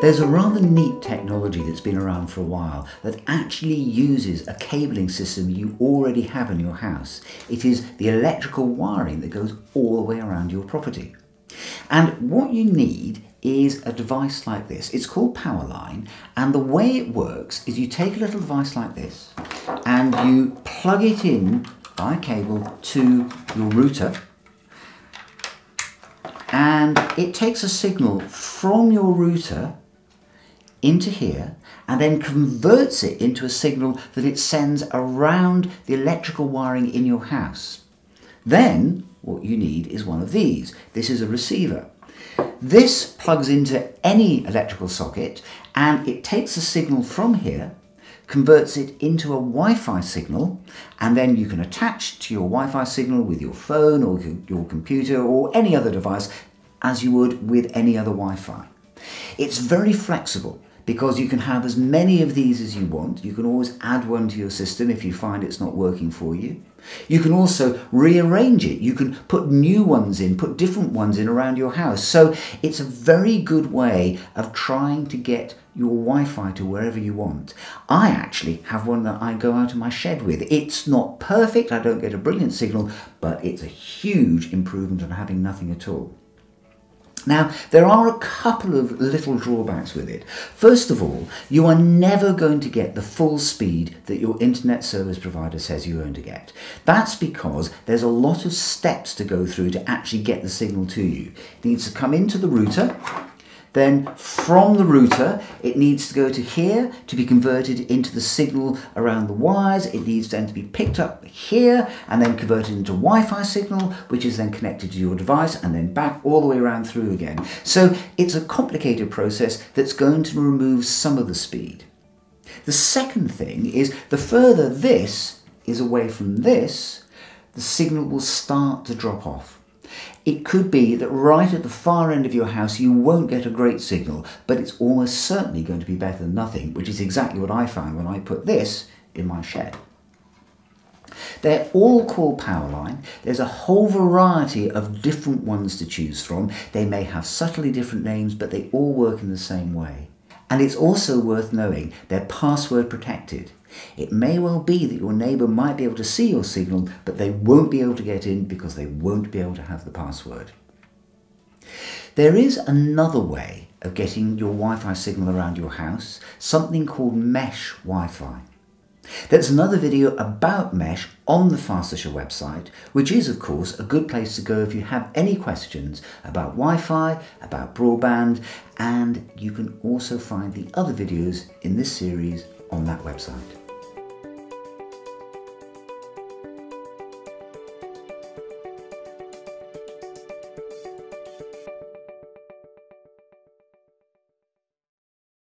There's a rather neat technology that's been around for a while that actually uses a cabling system you already have in your house. It is the electrical wiring that goes all the way around your property. And what you need is a device like this. It's called Powerline and the way it works is you take a little device like this and you plug it in by cable to your router and it takes a signal from your router into here and then converts it into a signal that it sends around the electrical wiring in your house. Then what you need is one of these. This is a receiver. This plugs into any electrical socket and it takes a signal from here, converts it into a Wi-Fi signal, and then you can attach to your Wi-Fi signal with your phone or your computer or any other device as you would with any other Wi-Fi. It's very flexible because you can have as many of these as you want. You can always add one to your system if you find it's not working for you. You can also rearrange it. You can put new ones in, put different ones in around your house. So it's a very good way of trying to get your Wi-Fi to wherever you want. I actually have one that I go out of my shed with. It's not perfect, I don't get a brilliant signal, but it's a huge improvement on having nothing at all. Now, there are a couple of little drawbacks with it. First of all, you are never going to get the full speed that your internet service provider says you're going to get. That's because there's a lot of steps to go through to actually get the signal to you. It needs to come into the router, then from the router, it needs to go to here to be converted into the signal around the wires. It needs then to be picked up here and then converted into Wi-Fi signal, which is then connected to your device and then back all the way around through again. So it's a complicated process that's going to remove some of the speed. The second thing is the further this is away from this, the signal will start to drop off. It could be that right at the far end of your house you won't get a great signal, but it's almost certainly going to be better than nothing, which is exactly what I found when I put this in my shed. They're all called Powerline. There's a whole variety of different ones to choose from. They may have subtly different names, but they all work in the same way. And it's also worth knowing they're password protected. It may well be that your neighbour might be able to see your signal, but they won't be able to get in because they won't be able to have the password. There is another way of getting your Wi-Fi signal around your house, something called mesh Wi-Fi. There's another video about mesh on the Fastershire website, which is of course a good place to go if you have any questions about Wi-Fi, about broadband, and you can also find the other videos in this series on that website.